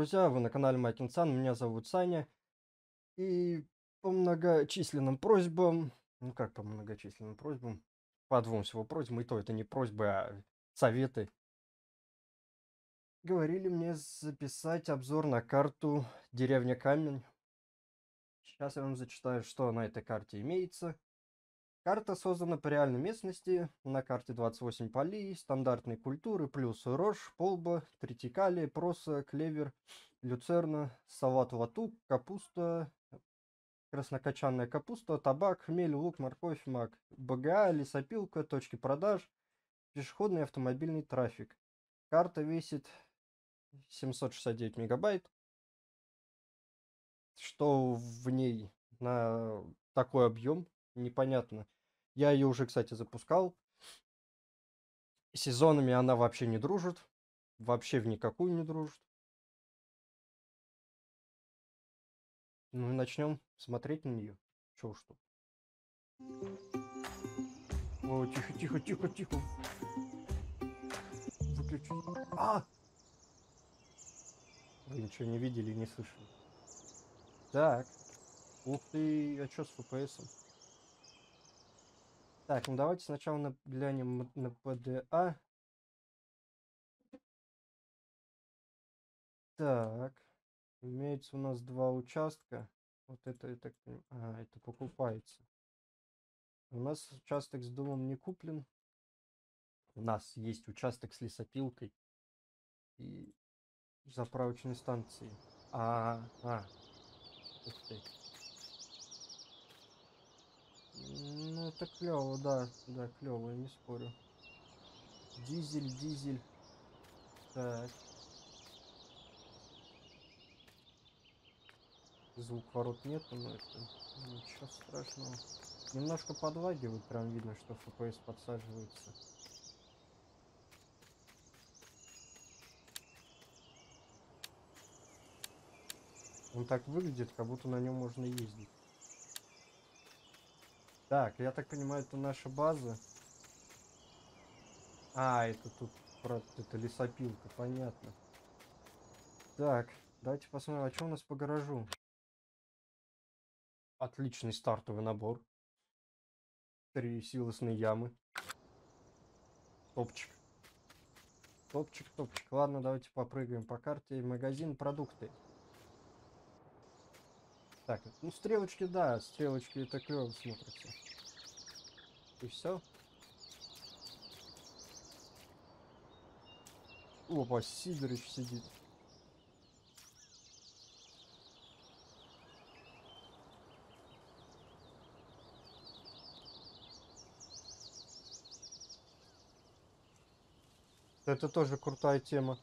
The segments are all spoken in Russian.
друзья, вы на канале Макинсан, меня зовут Саня. И по многочисленным просьбам, ну как по многочисленным просьбам, по двум всего просьбам, и то это не просьбы, а советы. Говорили мне записать обзор на карту Деревня Камень. Сейчас я вам зачитаю, что на этой карте имеется. Карта создана по реальной местности. На карте 28 полей, стандартной культуры, плюс рожь, полба, тритикалия, проса, клевер, люцерна, салат-латук, капуста, краснокочанная капуста, табак, хмель, лук, морковь, мак, БГА, лесопилка, точки продаж, пешеходный автомобильный трафик. Карта весит 769 мегабайт. Что в ней на такой объем, непонятно. Я ее уже, кстати, запускал. Сезонами она вообще не дружит. Вообще в никакую не дружит. Ну и начнем смотреть на нее. Че уж тут. О, тихо, тихо, тихо, тихо. Выключи. А! Вы ничего не видели и не слышали. Так. Ух ты, а что с FPS? Так, ну давайте сначала глянем на PDA. Так. Имеется у нас два участка. Вот это, это, а, это покупается. У нас участок с домом не куплен. У нас есть участок с лесопилкой и заправочной станцией. А, а, ух ты. Ну, это клево, да, да, клево, я не спорю. Дизель, дизель. Так. Звук ворот нету, но это ничего страшного. Немножко подлагивает, прям видно, что FPS подсаживается. Он так выглядит, как будто на нем можно ездить. Так, я так понимаю, это наша база. А, это тут про это лесопилка, понятно. Так, давайте посмотрим, а что у нас по гаражу. Отличный стартовый набор. Три силосные ямы. Топчик. Топчик, топчик. Ладно, давайте попрыгаем по карте. Магазин, продукты. Так, ну стрелочки, да, стрелочки это клево смотрятся. И все. Опа, Сидорыч сидит. Это тоже крутая тема.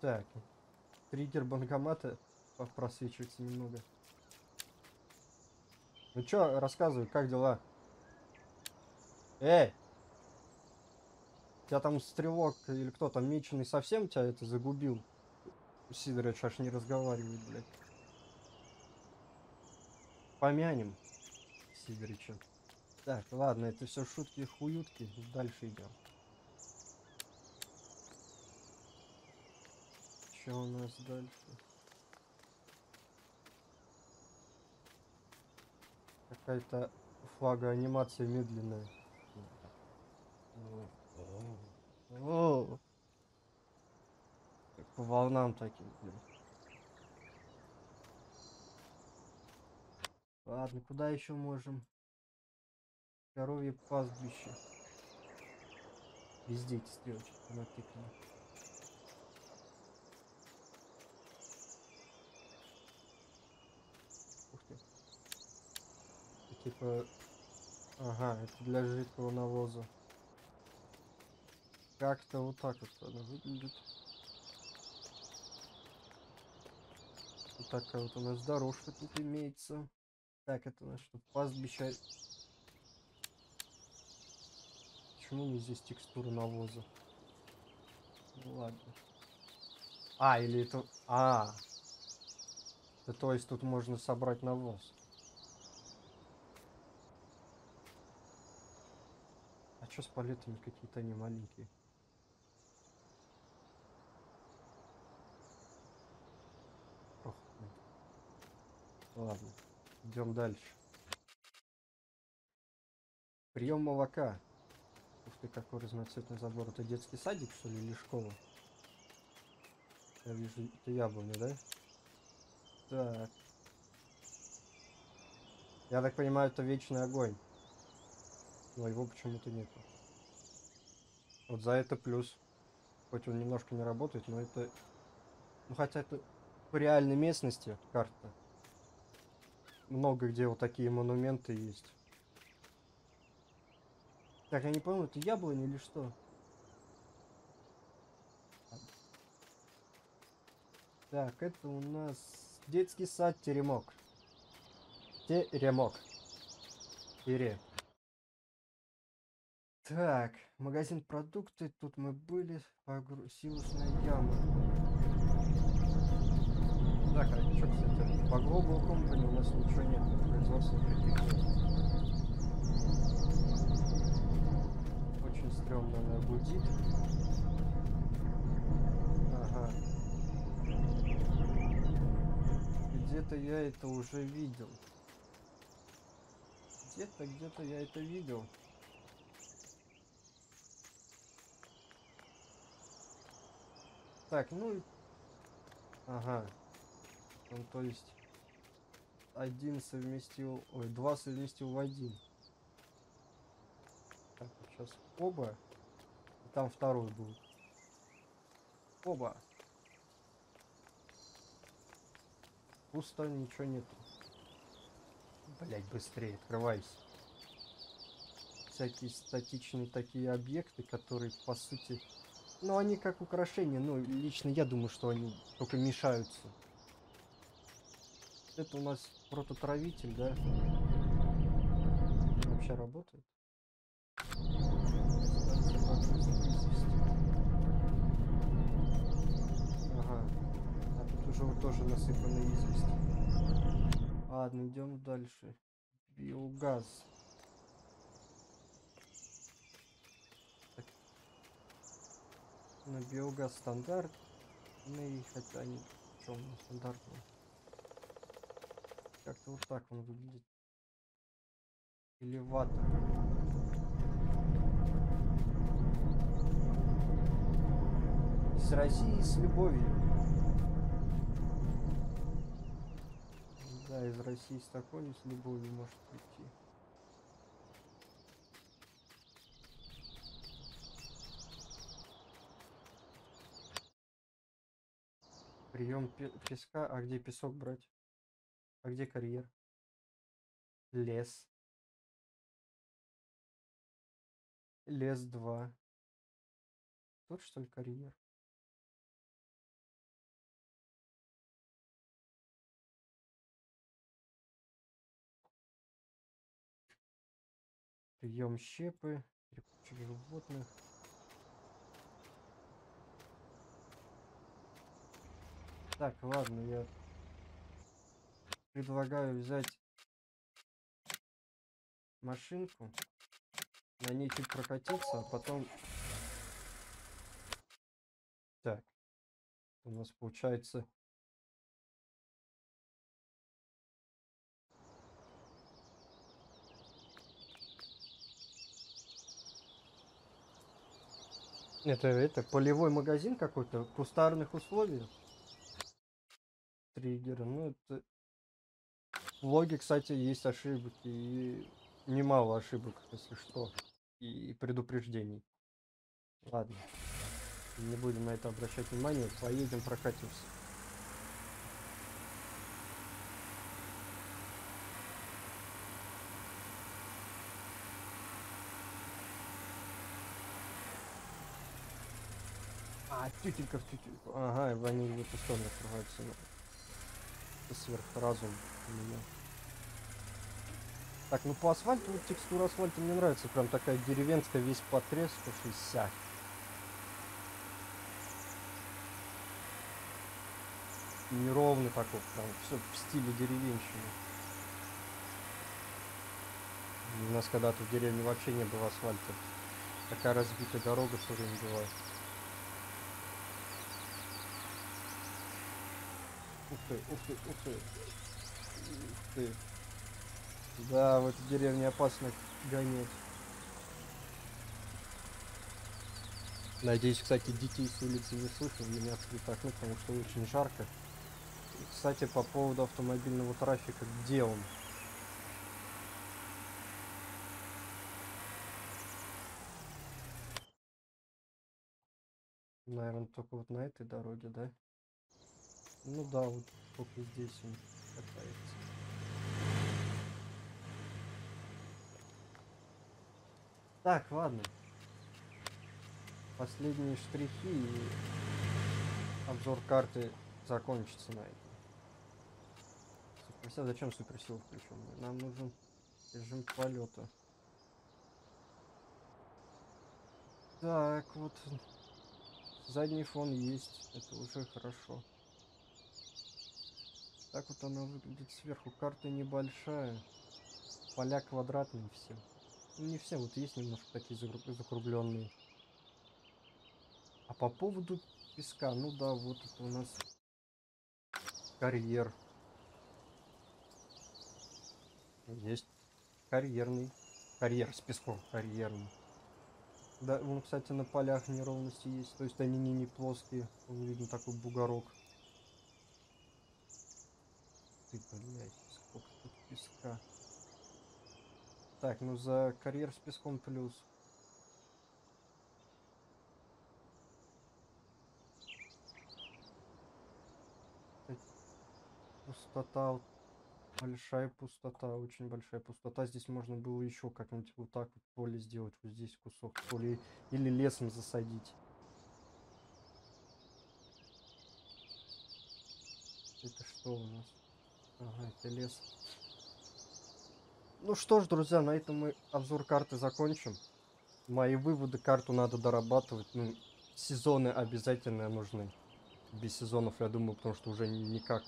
Так, Триггер банкомата просвечивается немного. Ну чё, рассказывай, как дела? Эй! Тебя там стрелок или кто там меченый совсем тебя это загубил? Сидорович аж не разговаривает, блядь. Помянем Сидорича. Так, ладно, это все шутки-хуютки. Дальше идем. Что у нас дальше? Какая-то флага анимация медленная. О, как по волнам таким, блин. Ладно, куда еще можем? Коровье пастбище. Везде эти стрелочки натыканы. Типа... Ага, это для жидкого навоза. Как-то вот так вот она выглядит. Вот такая вот у нас дорожка тут имеется. Так, это наш что, пастбище. Почему не здесь текстура навоза? Ну ладно. А, или это... А, то есть тут можно собрать навоз. что с палетами какие-то они маленькие? Проходные. Ладно, идем дальше. Прием молока. Ух ты, какой разноцветный забор. Это детский садик, что ли, или школа? Я вижу, это яблони, да? Так. Я так понимаю, это вечный огонь. Но его почему-то нету. Вот за это плюс. Хоть он немножко не работает, но это... Ну хотя это по реальной местности карта. Много где вот такие монументы есть. Так, я не помню, это яблони или что? Так, это у нас детский сад Теремок. Теремок. Тере. Так, магазин продукты. Тут мы были. Погру... Яма. Так, а что, кстати, по Global Company у нас ничего нет. Производства никаких нет. Очень стрёмно она гудит. Ага. Где-то я это уже видел. Где-то, где-то я это видел. Так, ну... Ага. Ну, то есть... Один совместил... Ой, два совместил в один. Так, вот сейчас оба. И там второй будет. Оба. Пусто, ничего нету. Блять, быстрее, открывайся. Всякие статичные такие объекты, которые, по сути... Ну, они как украшения, но лично я думаю, что они только мешаются. Это у нас прототравитель, да? Вообще работает? Ага. А тут уже вот тоже насыпаны известь. Ладно, идем дальше. Биогаз. На биогаз стандарт. И хотя они чем стандартные. Как-то вот так он выглядит. Элеватор. Из России с любовью. Да, из России с такой с любовью может прийти. Прием песка. А где песок брать? А где карьер? Лес. Лес 2. Тут что ли карьер? Прием щепы, перекупщик животных. Так, ладно, я предлагаю взять машинку, на ней чуть прокатиться, а потом... Так, у нас получается... Это, это полевой магазин какой-то, кустарных условий. Триггеры, ну это... В логе, кстати, есть ошибки, и немало ошибок, если что, и предупреждений. Ладно, не будем на это обращать внимание, поедем прокатимся. А, тютелька в тютельку. Ага, и они в эту сторону открываются. Это сверхразум у меня. Так, ну по асфальту, текстура асфальта мне нравится. Прям такая деревенская, весь потрескавшийся. Неровный такой, прям все в стиле деревенщины. У нас когда-то в деревне вообще не было асфальта. Такая разбитая дорога все время была. Ух ты, ух ты, ух ты. Ух ты. Да, в этой деревне опасно гонять. Надеюсь, кстати, детей с улицы не слышно в меня в цветах, ну, потому что очень жарко. И, кстати, по поводу автомобильного трафика, где он? Наверное, только вот на этой дороге, да? Ну да, вот только здесь он катается. Так, ладно. Последние штрихи и обзор карты закончится на этом. Суперсил, зачем суперсил включен? Нам нужен режим полета. Так, вот задний фон есть, это уже хорошо. Так вот она выглядит сверху. Карта небольшая, поля квадратные все. Ну не все, вот есть немножко такие закругленные. А по поводу песка, ну да, вот это у нас карьер. Есть карьерный. Карьер с песком, карьерный. Да, вон, кстати, на полях неровности есть. То есть они не, не плоские. Вон видно такой бугорок. Ты, блядь, сколько тут песка. Так, ну за карьер с песком плюс. Пустота, большая пустота, очень большая пустота. Здесь можно было еще как-нибудь вот так вот поле сделать, вот здесь кусок поля или лесом засадить. Это что у нас? Ага, это лес. Ну что ж, друзья, на этом мы обзор карты закончим. Мои выводы, карту надо дорабатывать. Ну, сезоны обязательно нужны. Без сезонов, я думаю, потому что уже никак.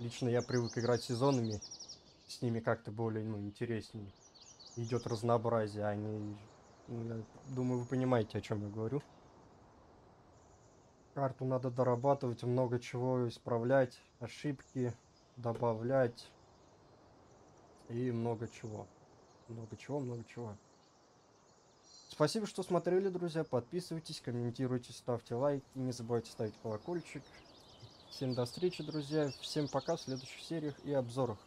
Лично я привык играть сезонами. С ними как-то более, ну, интереснее. Идет разнообразие, а не... Ну, я думаю, вы понимаете, о чем я говорю. Карту надо дорабатывать, много чего исправлять, ошибки добавлять и много чего. Много чего, много чего. Спасибо, что смотрели, друзья. Подписывайтесь, комментируйте, ставьте лайк. И не забывайте ставить колокольчик. Всем до встречи, друзья. Всем пока в следующих сериях и обзорах.